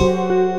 Música